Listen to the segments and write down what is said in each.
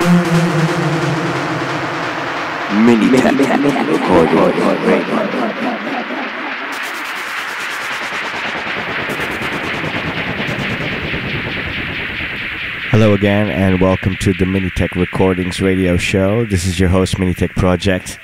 Mini Tech Recording Hello again, and welcome to the Minitech Recordings radio show. This is your host, Minitech Project.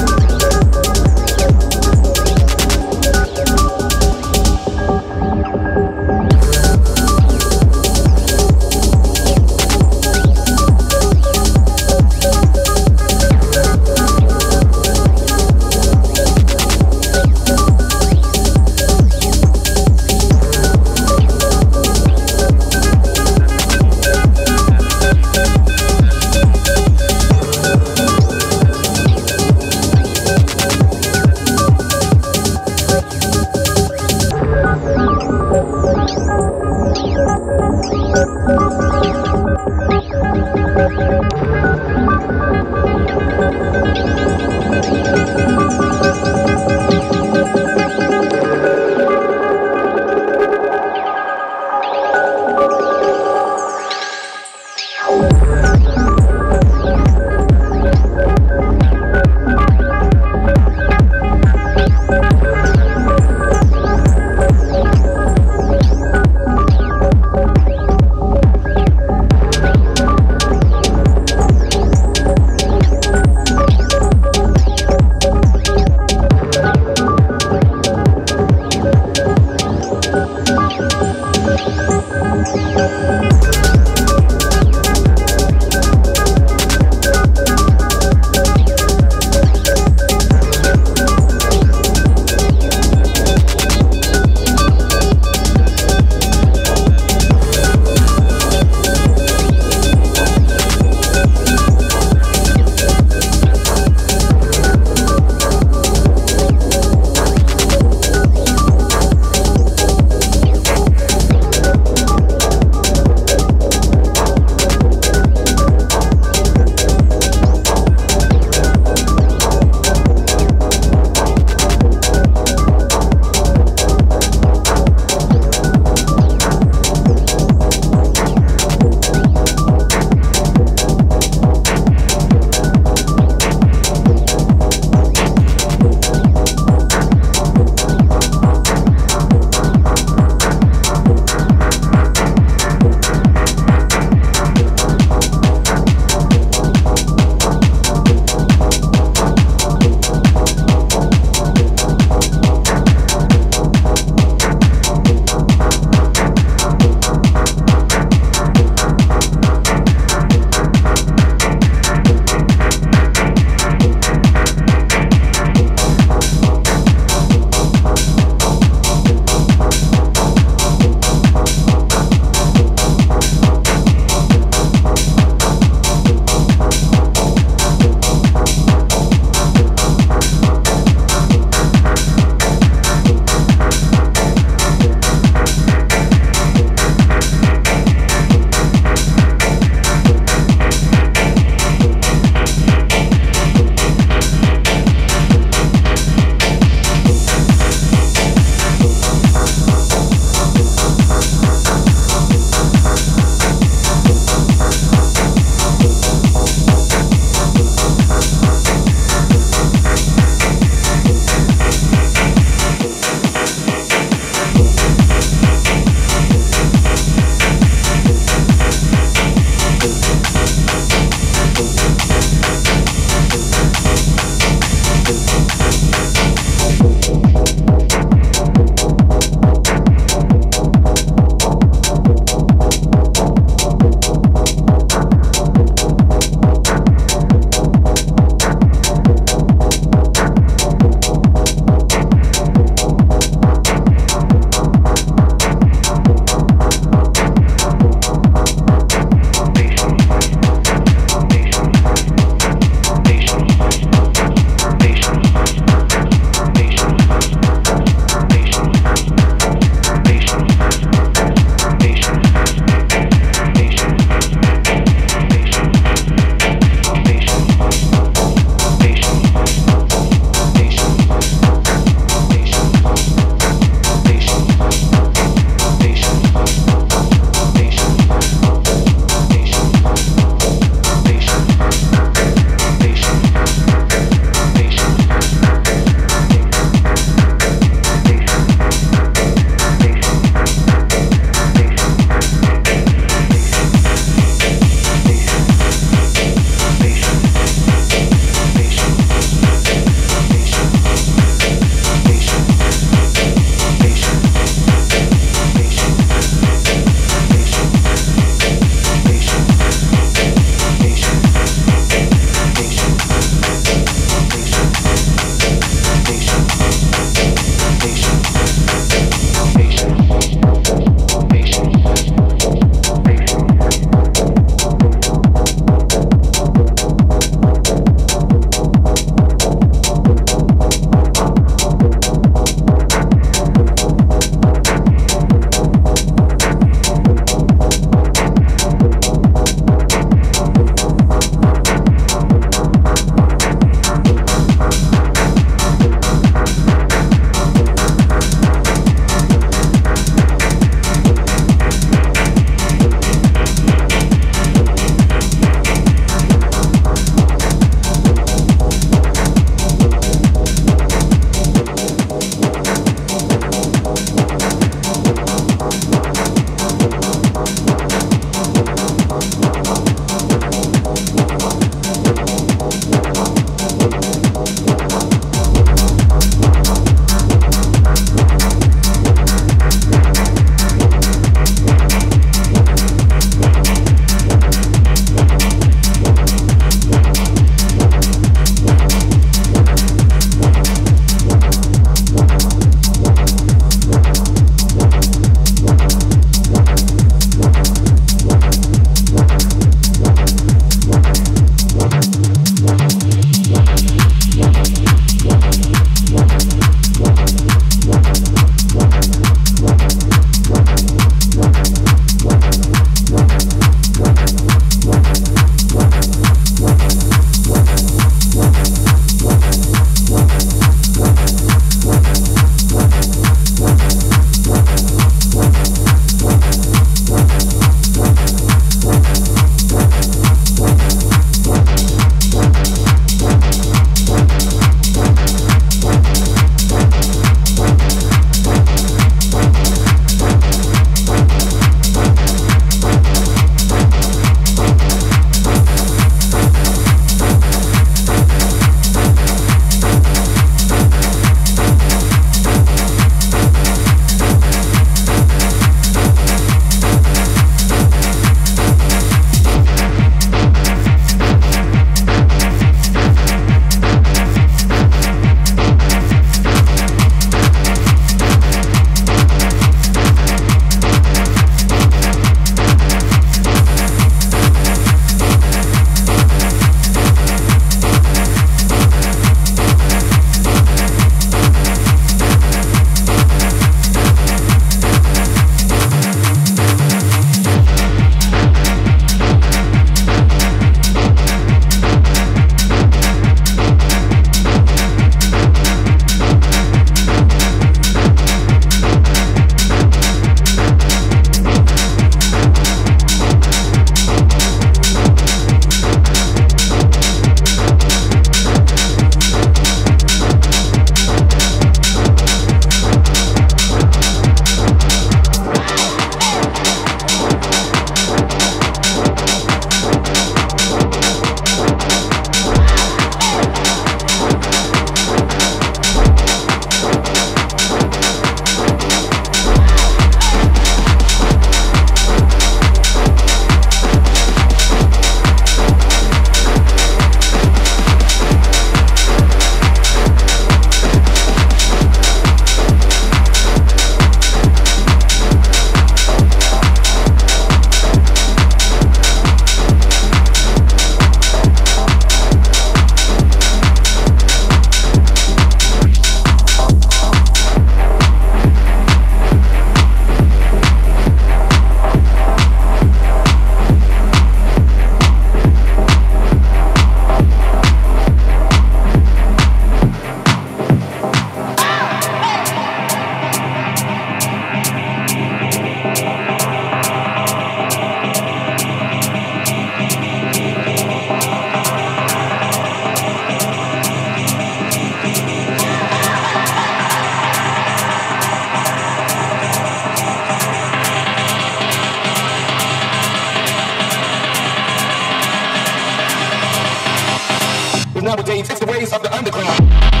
nowadays it's the ways of the underground.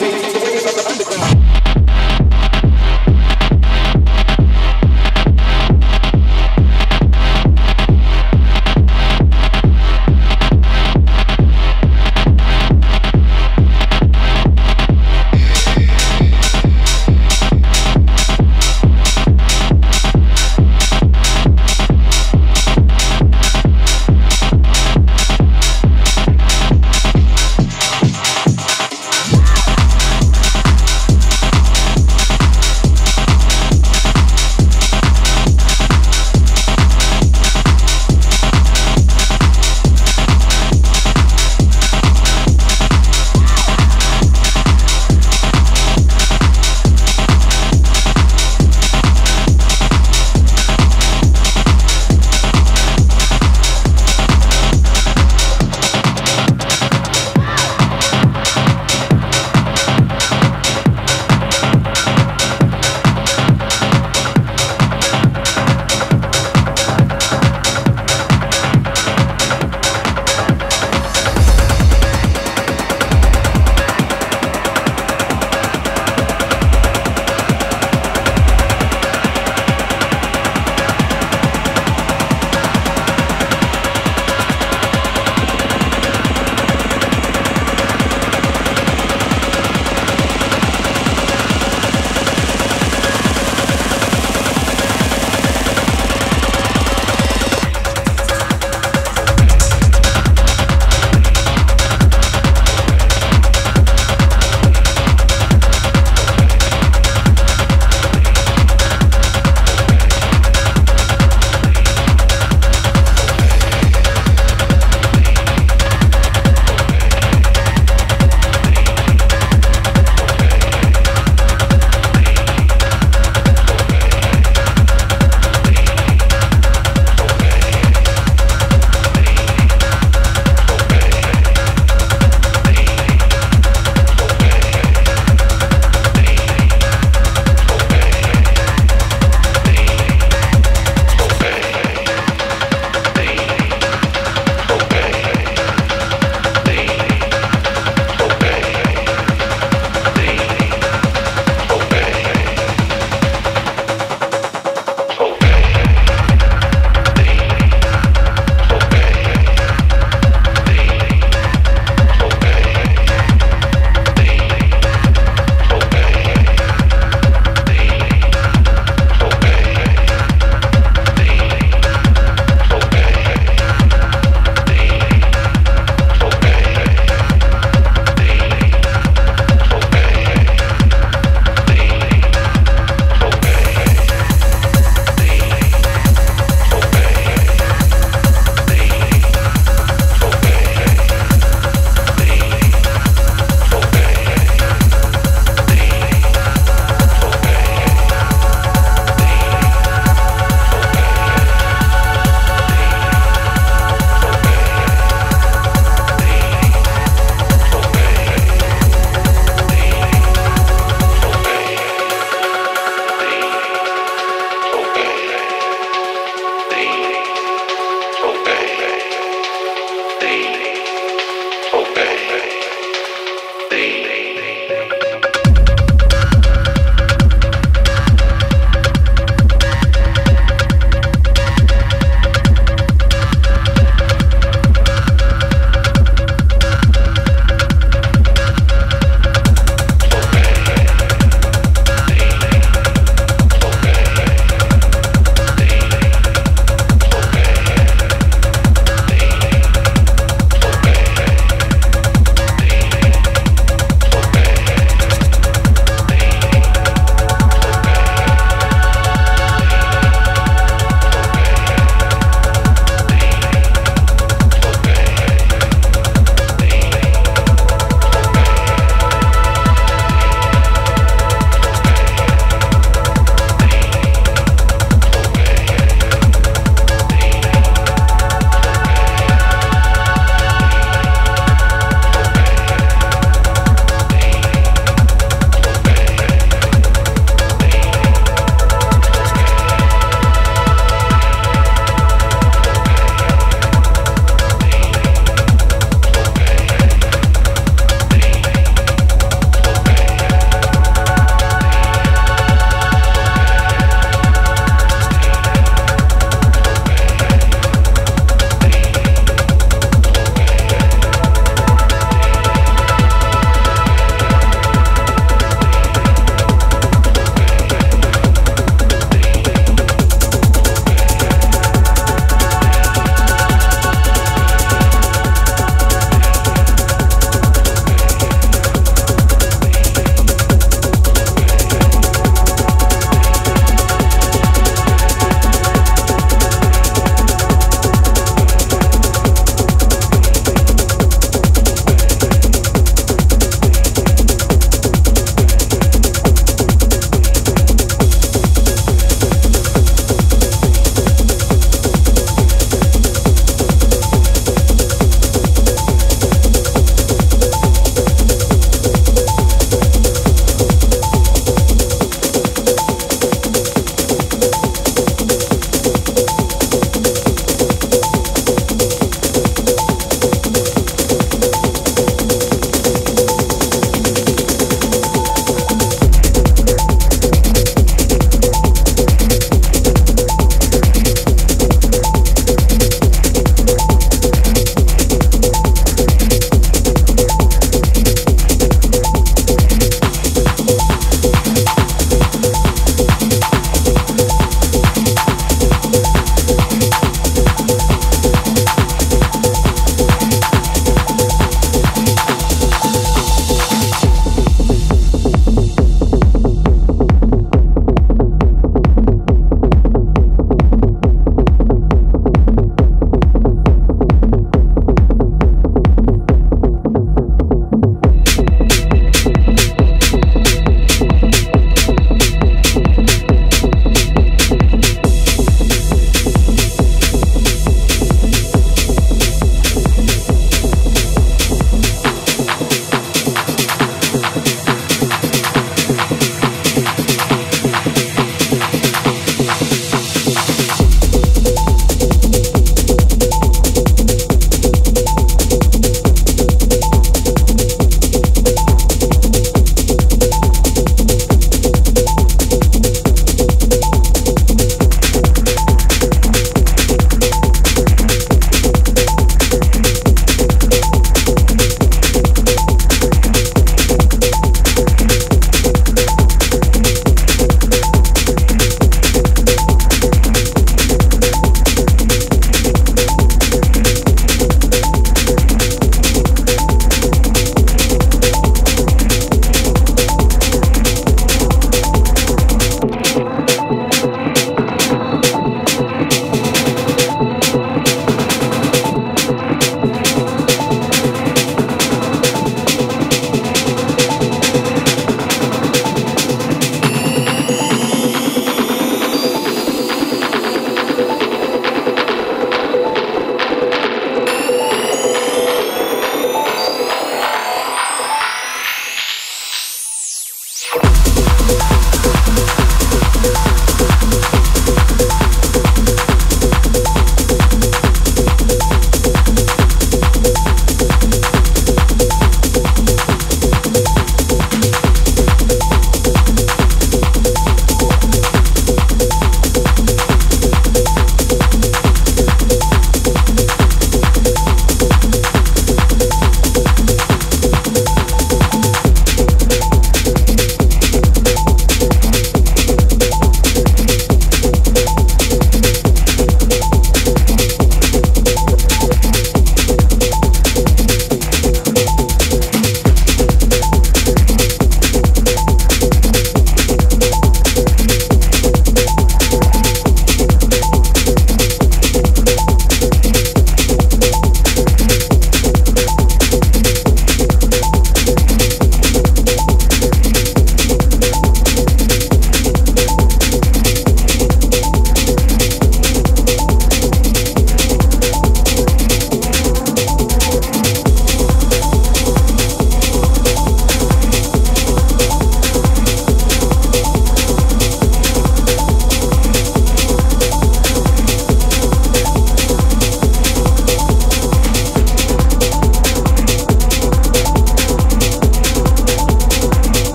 the